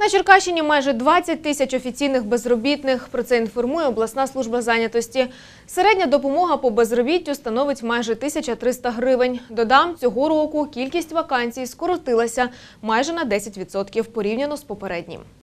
На Черкащині майже 20 тисяч офіційних безробітних. Про це інформує обласна служба зайнятості. Середня допомога по безробіттю становить майже 1300 гривень. Додам, цього року кількість вакансій скоротилася майже на 10% порівняно з попереднім.